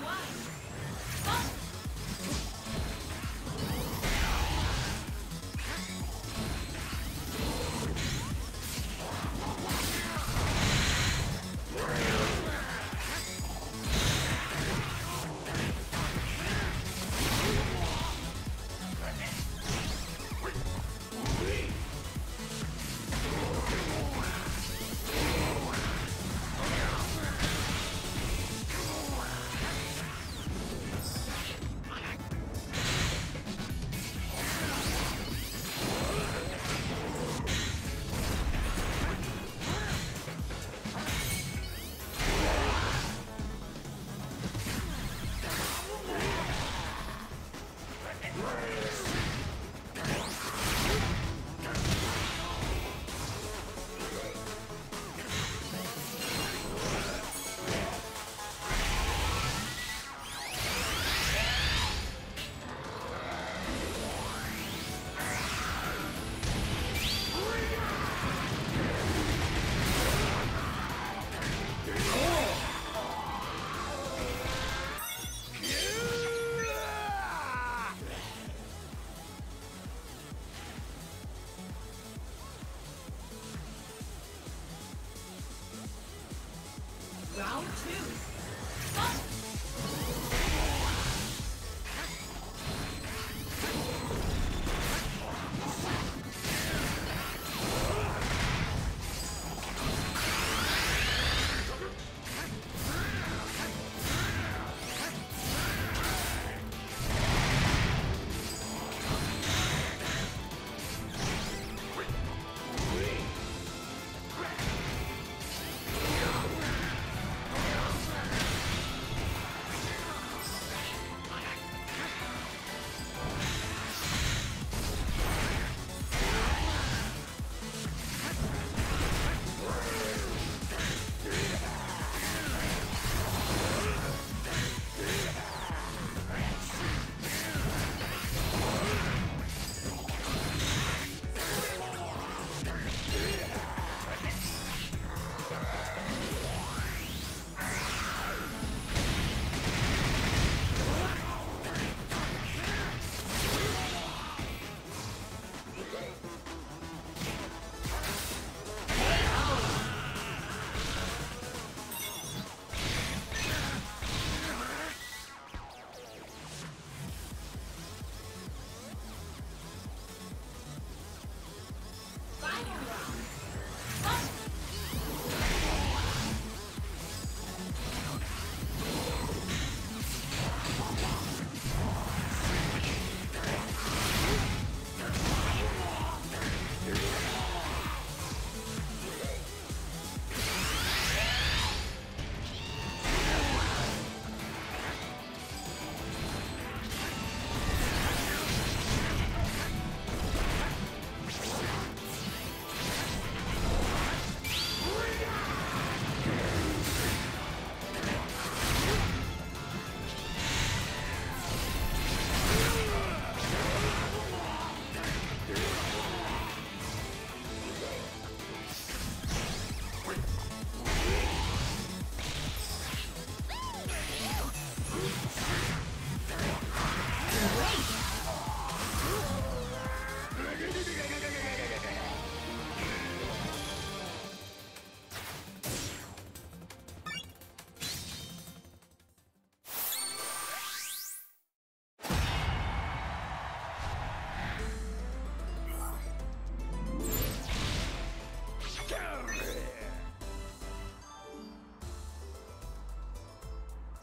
Round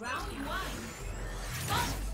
Round one. Fight!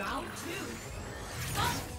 Round two. Fight!